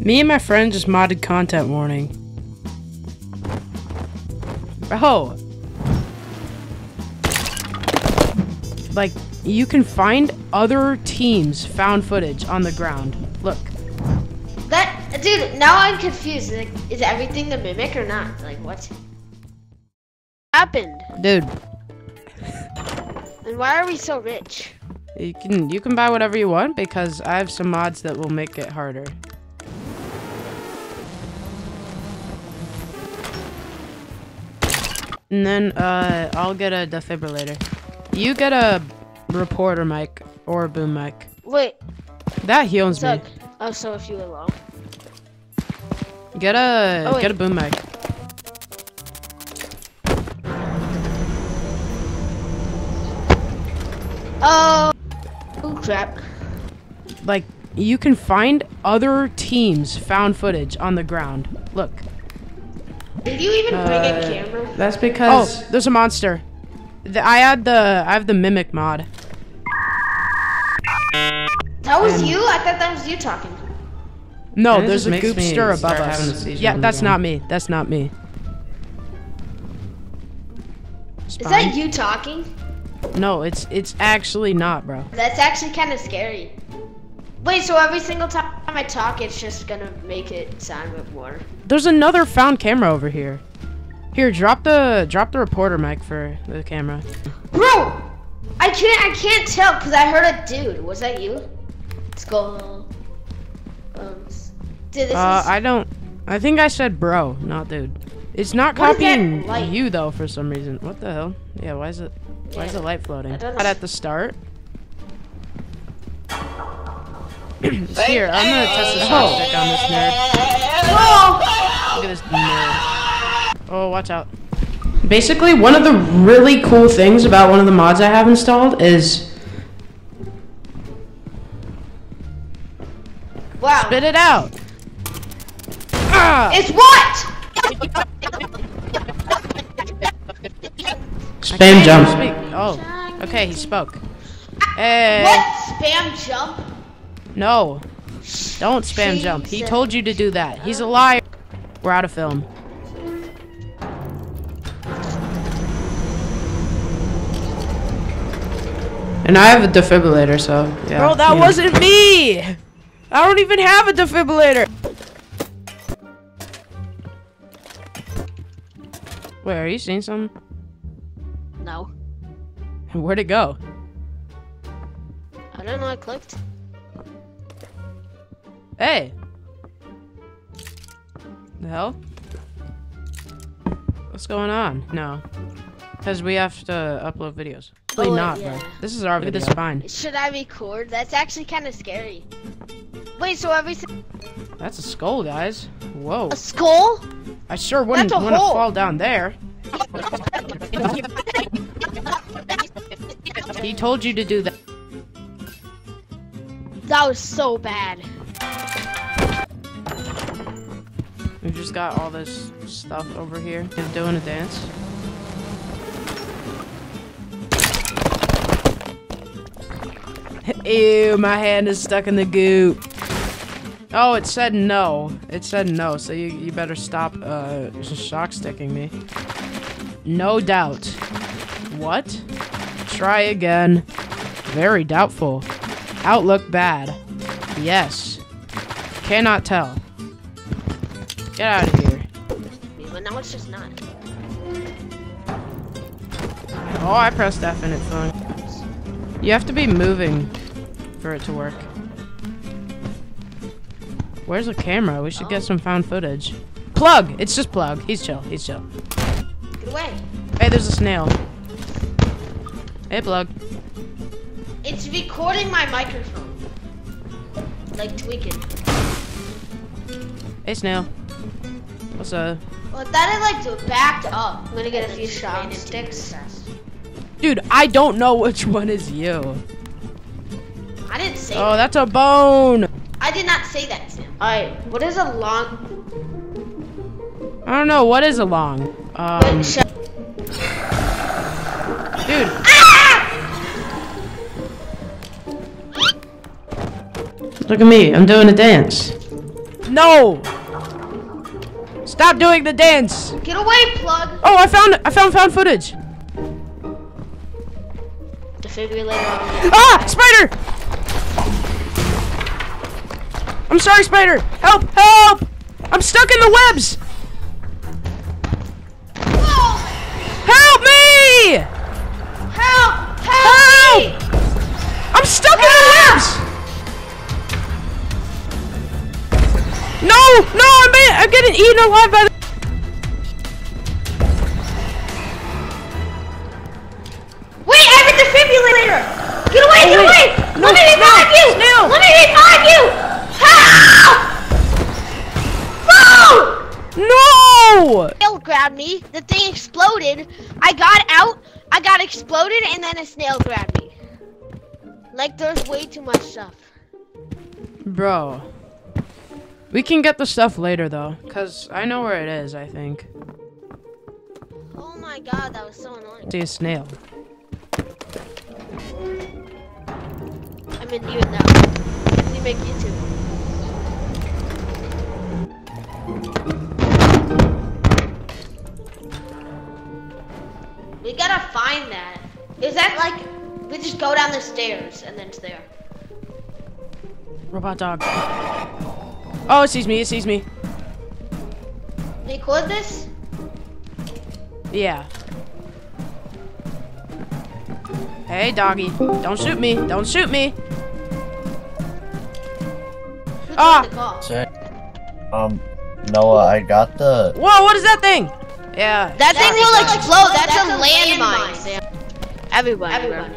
Me and my friend just modded content warning. Bro. Like, you can find other teams' found footage on the ground. Look. That dude, now I'm confused. Like, is everything the mimic or not? Like what happened? Dude, And why are we so rich? you can you can buy whatever you want because I have some mods that will make it harder. And then uh I'll get a defibrillator. You get a reporter mic or a boom mic. Wait, That heals me. oh, so if you were low. Get a Oh, get a boom mic. Oh, oh crap. Like you can find other teams found footage on the ground. Look. Did you even bring Uh, a camera? That's because oh, there's a monster. The, I had the I have the mimic mod. That was and- you? I thought that was you talking. No, there's a makes me goopster above start having a us. Yeah, on the that's not me. That's not me. Is that you talking? No, it's it's actually not, bro. That's actually kind of scary. Wait, so every single time I talk, it's just gonna make it sound a bit more. There's another found camera over here. Here, drop the drop the reporter mic for the camera. Bro, I can't. I can't tell because I heard a dude. Was that you? Let's go. Um, dude, this Uh, is. I don't. I think I said bro, not dude. It's not What copying you though for some reason. What the hell? Yeah, why is it? Why is the light floating? Not at the start. Here, I'm gonna test the shot on this nerd. Look at this nerd. Oh, watch out. Basically, one of the really cool things about one of the mods I have installed is wow. spit it out. Ah! It's what? Spam jump. Speak. Oh, okay, he spoke. Hey. What? Spam jump? No. Don't spam jump. He told you to do that. He's a liar. We're out of film. And I have a defibrillator, so yeah. Bro, that yeah. wasn't me! I don't even have a defibrillator! Wait, are you seeing something? No. Where'd it go? I don't know. I clicked. Hey. The hell? What's going on? No. Because we have to upload videos. Really Oh, not, yeah. bro. This is our Look video. this spine. Should I record? That's actually kind of scary. Wait, so every That's a skull, guys. Whoa. a skull? I sure wouldn't want to fall down there. He told you to do that. That was so bad. Just got all this stuff over here. He's doing a dance. Ew, my hand is stuck in the goop. Oh, it said no. It said no, so you, you better stop uh, shock sticking me. No doubt. What? Try again. Very doubtful. Outlook bad. Yes. Cannot tell. Get out of here. But now it's just not. Oh, I pressed F and it's fun. You have to be moving for it to work. Where's the camera? We should get oh. some found footage. Plug! It's just Plug. He's chill. He's chill. Get away. Hey, there's a snail. Hey, Plug. It's recording my microphone. Like tweaking. Hey, snail. What's up? Well, that it like backed up. I'm gonna get a few shot sticks. Dude, I don't know which one is you. I didn't say. Oh, that. that's a bone. I did not say that, Alright, what is a long? I don't know. What is a long? Um, Wait, shut. dude. Look at me. I'm doing a dance. No! Stop doing the dance! Get away, plug. Oh, I found I found found footage. Defibrillator. Ah! Spider! I'm sorry, Spider! Help! Help! I'm stuck in the webs! Help me! Help! Help! Help! me! I'm stuck in the webs! No! No! I'm, I'm getting eaten alive by the. Wait, I have a defibrillator! Get away, oh, get Oh, wait. away! No, Let me no, revive you! Snail. Let me revive you! Ah! Help! Phone! No! Snail grabbed me, the thing exploded, I got out, I got exploded, and then a snail grabbed me. Like, there's way too much stuff. Bro. We can get the stuff later though, cause I know where it is. I think. Oh my god, that was so annoying. See a snail. I'm in you now. Let me make YouTube. We gotta find that. Is that like we just go down the stairs and then it's there? Robot dog. Oh, it sees me. It sees me. Record this? Yeah. Hey, doggy. Don't shoot me. Don't shoot me. Who's Ah! on the call? Say, um, Noah, I got the. Whoa, what is that thing? Yeah. That thing will That's- explode. That's, a landmine. Sam. Everybody. Everybody.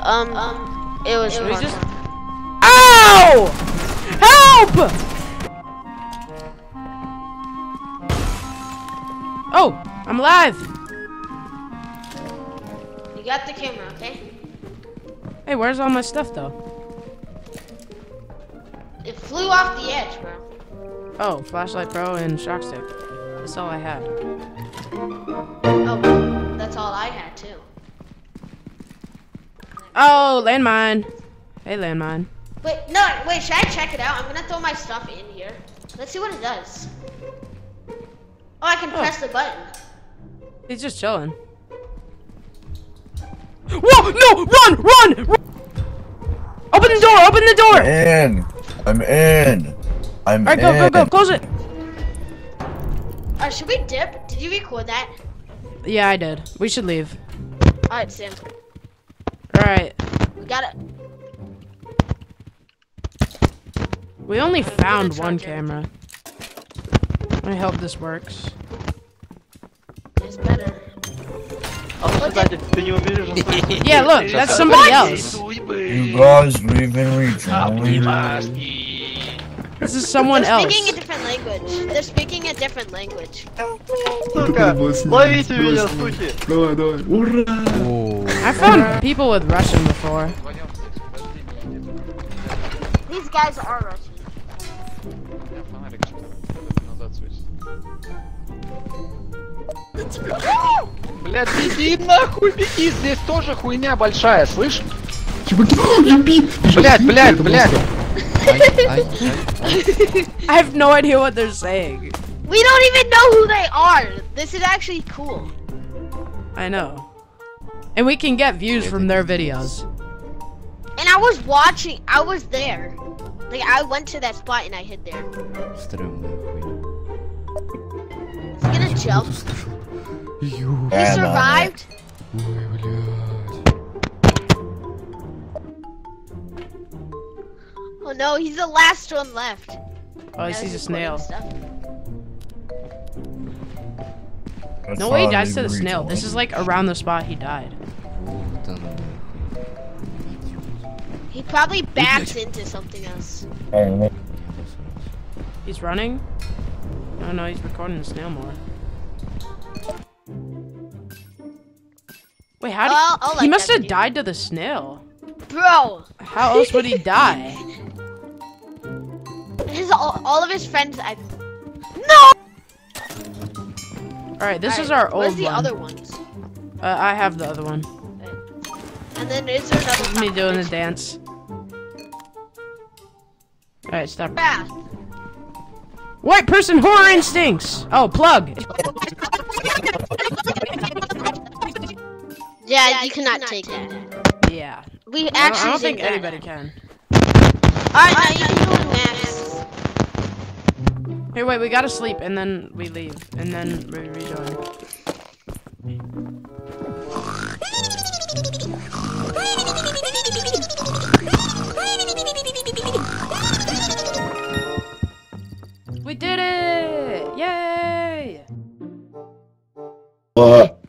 Um, um, it was. we just- Ow! Help! Oh, I'm alive. You got the camera, okay? Hey, where's all my stuff though? It flew off the edge, bro. Oh, flashlight pro and shock stick. That's all I had. Oh, that's all I had too. Oh, landmine. Hey, landmine. Wait, no, wait. Should I check it out? I'm gonna throw my stuff in here. Let's see what it does. Oh, I can Oh. press the button. He's just chilling. Whoa! No! Run! Run! run! Open the door! Open the door! In! I'm in! I'm Alright, in! go, go, go! Close it! Uh, should we dip? Did you record that? Yeah, I did. We should leave. All right, Sam. Alright. We gotta. We only found one charge it. camera. I hope this works. It's better. А сзади, ты не убежишь от своих Yeah, look, that's somebody else. You guys leaving regionally? This is someone They're else. speaking a different language. They're speaking a different language. Сука, ловите меня, суки! Давай, давай. Ура! I found people with Russian before. These guys are Russian. Блядь, беги нахуй, беги, здесь тоже хуйня большая, слышь? Чуваки, люби! Блядь, блядь, блядь! I have no idea what they're saying. We don't even know who they are. This is actually cool. I know. And we can get views from their videos. And I was watching. I was there. Like I went to that spot and I hid there. gonna jump? You. He survived? Oh no, he's the last one left. Oh, he sees a snail. No way he dies to the snail. This is like around the spot he died. He probably backs into something else. He's running? Oh no, he's recording the snail more. Wait, how did Well, I'll he must have died to the snail? Bro, How else would he die? his all, all of his friends. I. No. All right, this is Alright, our Where's old the one. other ones? Uh, I have the other one. And then is there another? Me doing the dance. All right, stop. Wrath. White person horror instincts. Oh, plug. Yeah, you cannot take that. Yeah. We I actually I don't think did that. anybody can. Alright, now you can do it, Max. Here, wait. We gotta sleep, and then we leave, and then we rejoin. We did it! Yay! What?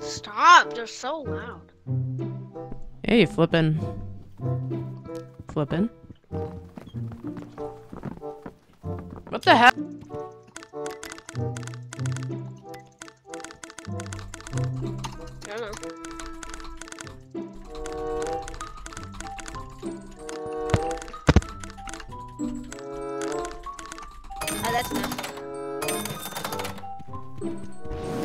Stop, they're so loud. Hey, flippin'. Flippin'. What the hell? That's nice.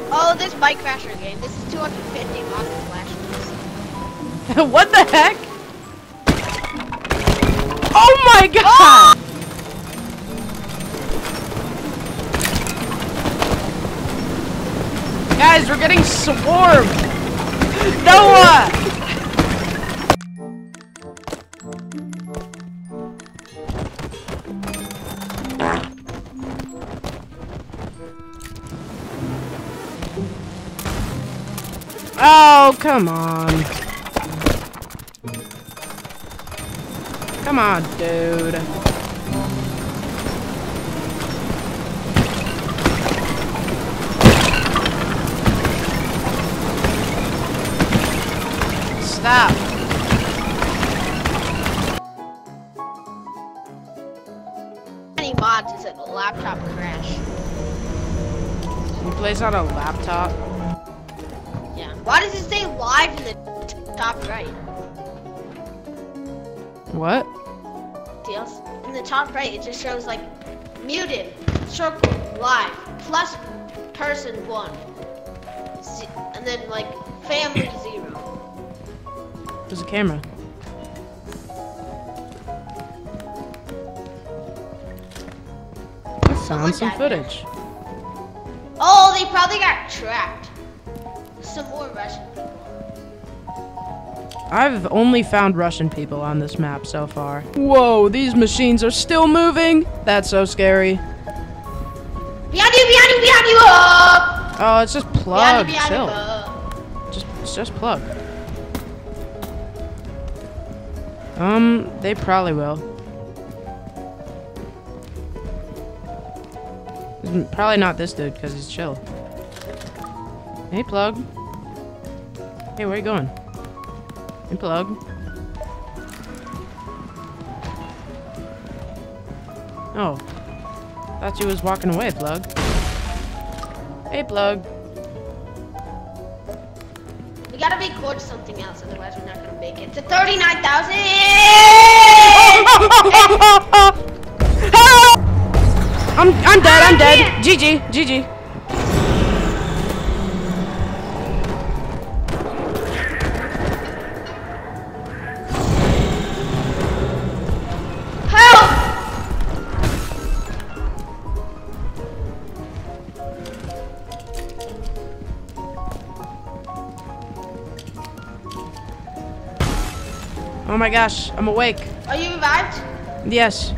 Oh, this bike crasher game. This is 250 rocket flashes. what the heck? Oh my ah! god! Guys, we're getting swarmed! Noah! Come on. Come on, dude. Stop. Any mods is a laptop crash. He plays on a laptop. Why does it say live in the top right? What? Deals. In the top right, it just shows like muted, circle, live, plus person one, Z- and then like family zero. There's a camera. I found some footage. Oh, they probably got trapped. Some more Russian people. I've only found Russian people on this map so far. Whoa, these machines are still moving. That's so scary. Behind you, behind you, behind you! Up! Oh, it's just Behind plug. you, behind! Chill. Up! Just, it's just plug. Um, they probably will. Probably not this dude because he's chill. Hey, plug. Hey, where you going? Hey, plug. Oh, thought you was walking away, plug. Hey, plug. We gotta record something else, otherwise we're not gonna make it to 39,000! I'm I'm dead. I'm dead. GG. GG. Oh my gosh, I'm awake. Are you revived? Yes.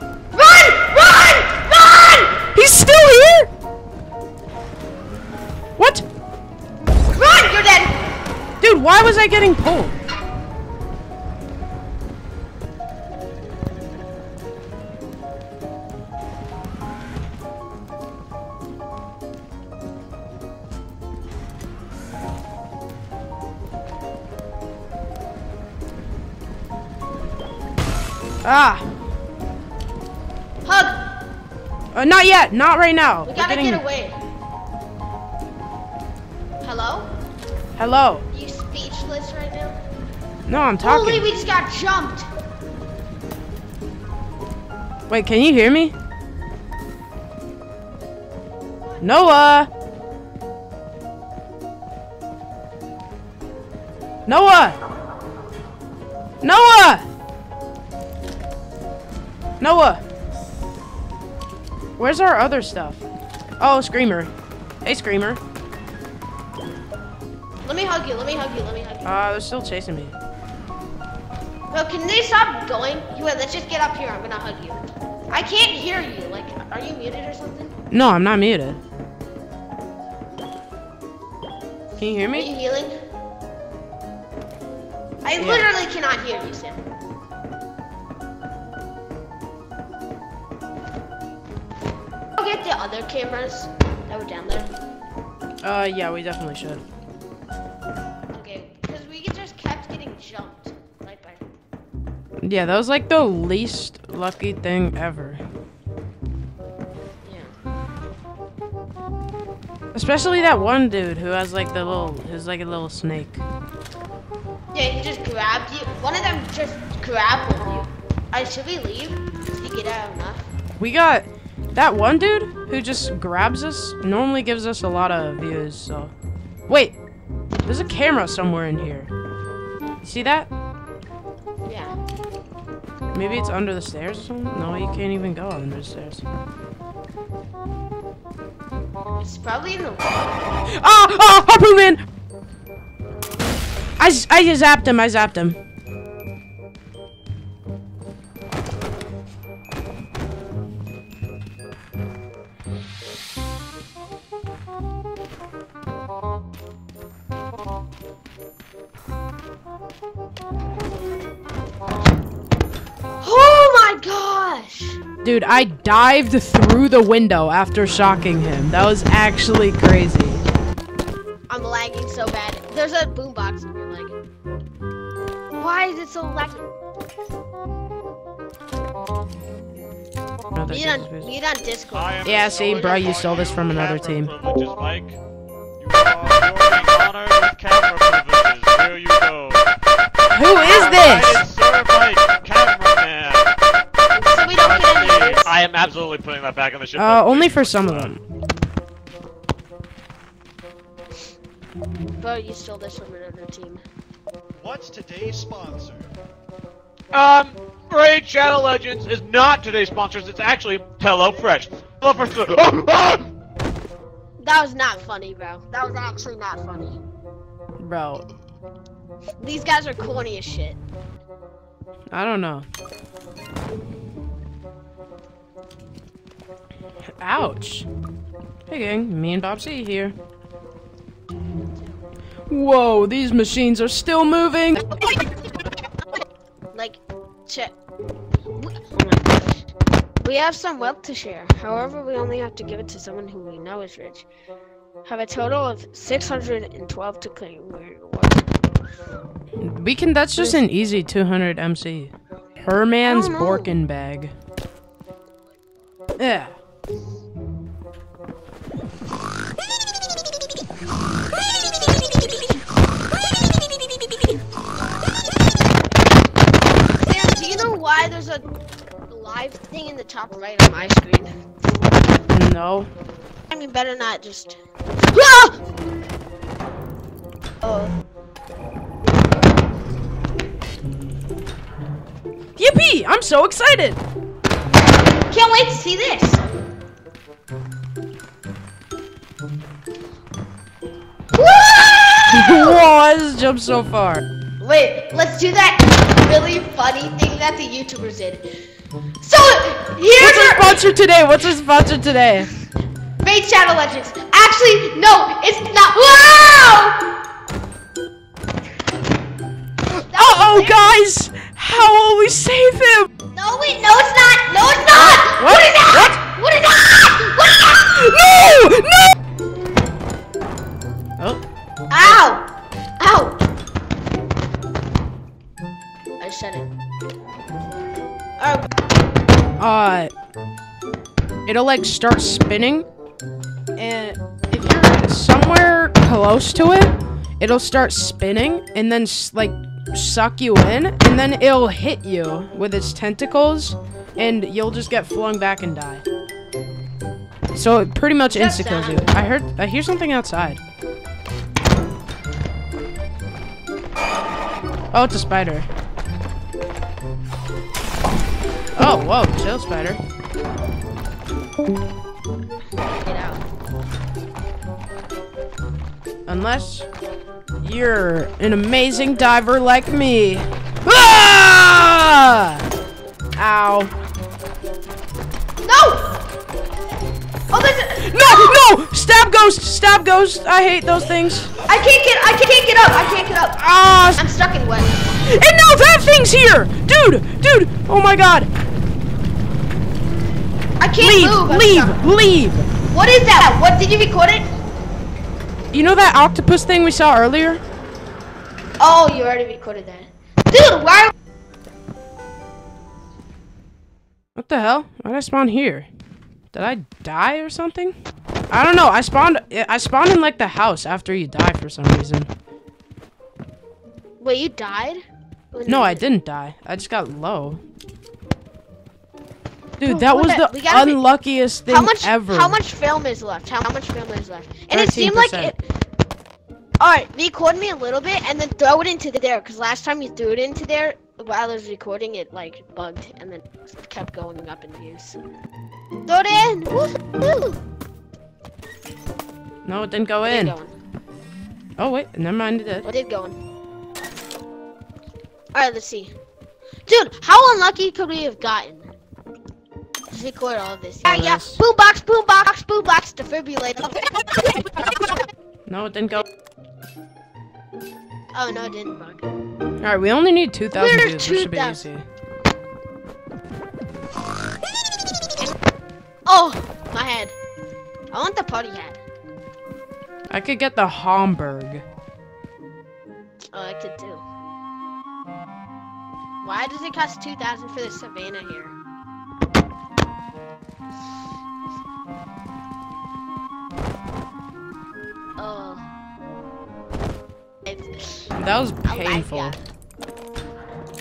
Run! Run! Run! He's still here? What? Run! You're dead! Dude, why was I getting pulled? Ah, Hug! uh, not yet. Not right now. We gotta getting- get away. Hello? Hello. Are you speechless right now? No, I'm talking. Holy, talking. we just got jumped! Wait, can you hear me? Noah! Noah! Noah! Noah! Where's our other stuff? Oh, Screamer. Hey, Screamer. Let me hug you. Let me hug you. Let me hug you. Uh, they're still chasing me. Bro, can they stop going? You wait, let's just get up here. I'm gonna hug you. I can't hear you. Like, are you muted or something? No, I'm not muted. Can you hear me? Are you healing? I Yeah. literally cannot hear you, Sam. Get the other cameras that were down there. Uh, yeah, we definitely should. Okay, because we just kept getting jumped right by. Yeah, that was like the least lucky thing ever. Especially that one dude who has like the little, who's like a little snake. Yeah, he just grabbed you. One of them just grabbed you. I should we leave? Did he get out enough? We got that one dude who just grabs us. Normally gives us a lot of views. So, wait, there's a camera somewhere in here. You see that? Yeah. Maybe it's under the stairs or something. No, you can't even go under the stairs. It's probably in the. Ah! Ah! Harpoon man! I, I just zapped him. I zapped him. Dived through the window after shocking him. That was actually crazy. I'm lagging so bad. There's a boombox and you're lagging. Why is it so laggy? No, that Meet goes on, with- meet on Discord. I Yeah, see, bro, you stole this from another camera team. Privileges, Mike. You I am absolutely putting that back on the ship. Uh, only for some of them. Bro, you stole this from another team. What's today's sponsor? Um, Raid Shadow Legends is not today's sponsors. It's actually HelloFresh. HelloFresh. Oh, ah! That was not funny, bro. That was actually not funny. Bro, These guys are corny as shit. I don't know. Ouch. Hey gang, me and Bob C here. Whoa, these machines are still moving! Like, check. We, oh my gosh. We have some wealth to share. However, we only have to give it to someone who we know is rich. Have a total of 612 to claim. We're- can, that's just an easy 200 MC. Herman's. Borken bag. Yeah. Sam, do you know why there's a live thing in the top right on my screen? No. I mean, better not just. Ah! Oh, Yippee! I'm so excited! can't wait to see this. Jumped so far. Wait, let's do that really funny thing that the YouTubers did. So here's What's our our sponsor today? What's our sponsor today? Raid Shadow Legends. Actually, no, it's not. Wow! Uh oh, guys! How will we save him? No, wait, no, it's not. No, it's not. What? What is that? What is that? What is that? No! No! Oh, Ow! Ow! I said it. Oh, uh, it'll like start spinning, and if you're somewhere close to it, it'll start spinning and then like suck you in, and then it'll hit you with its tentacles, and you'll just get flung back and die. So it pretty much insta kills you. I heard, I hear something outside. Oh, it's a spider. Oh, whoa, chill, spider. Get out. Unless you're an amazing diver like me. Ah! Ow. No! No, no! Stab ghost! Stab ghost! I hate those things. I can't get. I can't get up. I can't get up. Ah! I'm stuck in wet. And now that thing's here! Dude! Dude! Oh my god! I can't Leave! move. Leave! Leave! What is that? What did you record it? You know that octopus thing we saw earlier? Oh, you already recorded that. Dude, why? What the hell? Why did I spawn here? Did I die or something? I don't know. I spawned. I spawned in like the house after you die for some reason. Wait, you died? No, I didn't die. I just got low. Dude, that was the- unluckiest thing How much? ever. How much film is left? How much film is left? And it seemed like it. All right, record me a little bit and then throw it into the there. Cause last time you threw it into there while I was recording, it like bugged and then kept going up in views. Throw it in. Woohoo! No, it didn't go What did in. Oh wait, never mind. It did. What did go in. All right, let's see. Dude, how unlucky could we have gotten? Let's record all of this. Yeah, yeah. Boombox, boombox, boombox, defibrillator. No, it didn't go. oh no, it didn't bug. All right, we only need 2,000 Where's views. This should be 2,000? easy. Oh, my head. I want the party hat. I could get the Hamburg. Oh, I could too. Why does it cost 2,000 for the savannah here? Oh. It's, That was painful.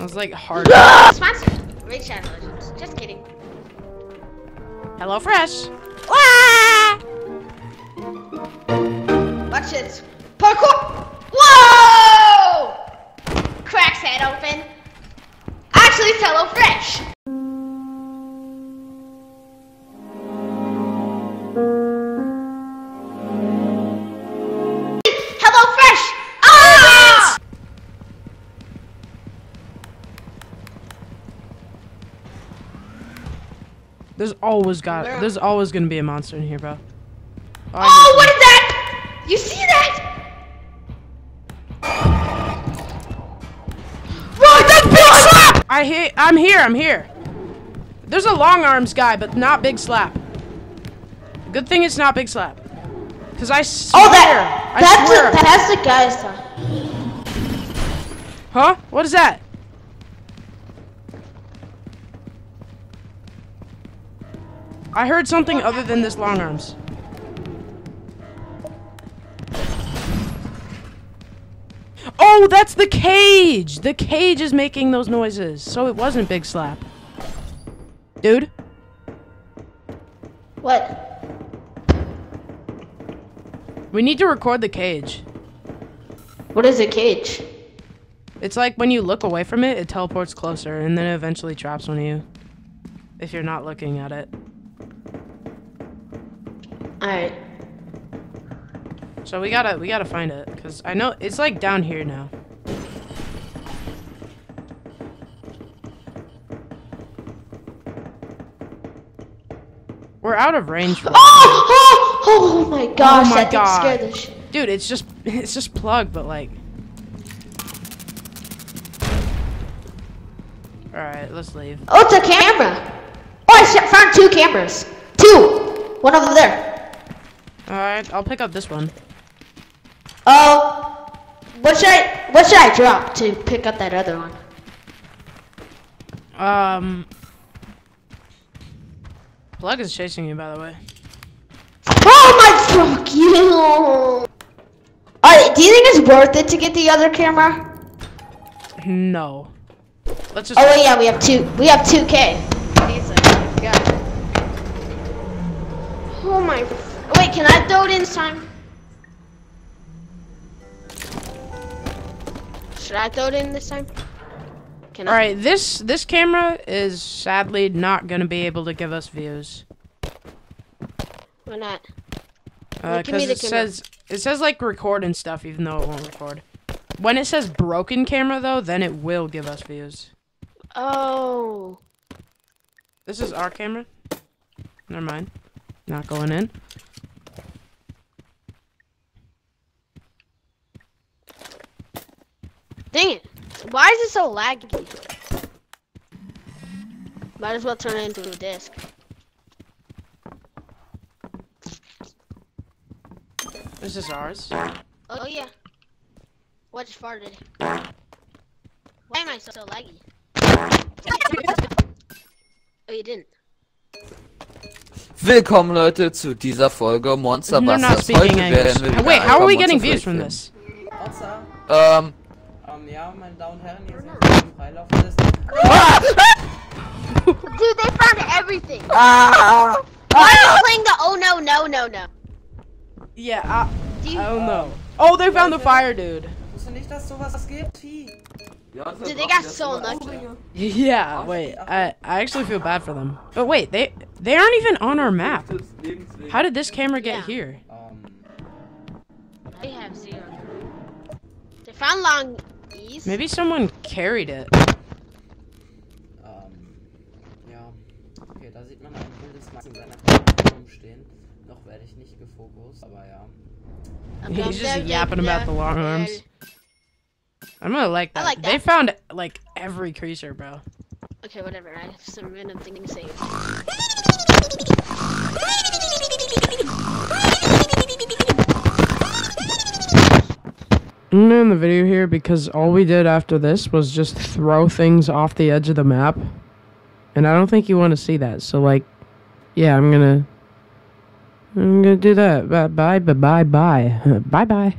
That. That was like hard. Sponsor. Raid Shadow Legends. Just kidding. Hello Fresh. Watch this. Parkour! Always got. There's always gonna be a monster in here, bro. Oh, Oh, what is that? You see that? Whoa, that's big slap! I hit. I'm here. I'm here. There's a long arms guy, but not big slap. Good thing it's not big slap. Cause I swear. Oh, that, I that's swear. the, that's the guy's. Huh? What is that? I heard something other than this long arms. Oh, that's the cage! The cage is making those noises. So it wasn't Big Slap. Dude? What? We need to record the cage. What is a cage? It's like when you look away from it, it teleports closer, and then it eventually traps one of you. If you're not looking at it. Alright. So we gotta we gotta find it because I know it's like down here now. We're out of range. Oh, oh, oh my gosh, oh my that thing God. scared the. Dude, it's just it's just plugged, but like. All right, let's leave. Oh, it's a camera. Oh, I found two cameras. Two. One over there. All right, I'll pick up this one. Oh, what should I what should I drop to pick up that other one? Um. Plug is chasing you, by the way. Oh my fuck you! Alright, do you think it's worth it to get the other camera? No. Let's just. Oh wait, yeah, we have two. We have two K. Oh my! Wait, can I throw it in this time? Should I throw it in this time? Can I? All right, this this camera is sadly not gonna be able to give us views. Why not? Uh, give me 'cause the it camera. says it says like record and stuff, even though it won't record. When it says broken camera though, then it will give us views. Oh. This is our camera. Never mind. Not going in. Dang it. Why is it so laggy? Might as well turn it into a disc. This is ours. Oh yeah. What just farted? Why am I so, so laggy? Oh, you didn't. Willkommen Leute zu dieser Folge Monster They're not Busters. speaking Heute werden English. wir Wait, how are we getting views from this? Monster, Ähm, ähm, ja, meine Damen und Herren, hier sind die Freilauferliste. Dude, they found everything. Ah. Why are you playing the oh no no no no? Yeah, I, Do you, oh, I don't know. Oh, they found the fire dude. Wusstest nicht, dass sowas gibt? Dude, they got so lucky. Yeah, wait. I I actually feel bad for them. But wait, they they aren't even on our map. How did this camera get Yeah. here? Ähm, They have zero. They found long east. Maybe someone carried it. ähm, ja. Okay, da sieht man einen Bundesmax in seiner Kamera rumstehen. Noch werde ich nicht gefokust, aber ja. He's just yapping about the long arms. I'm gonna like I that. like They found like every creature, bro. Okay, whatever. I have some random thing to say. End the video here because all we did after this was just throw things off the edge of the map. And I don't think you want to see that. So like, yeah, I'm gonna I'm gonna do that. Bye bye bye bye bye. Bye bye.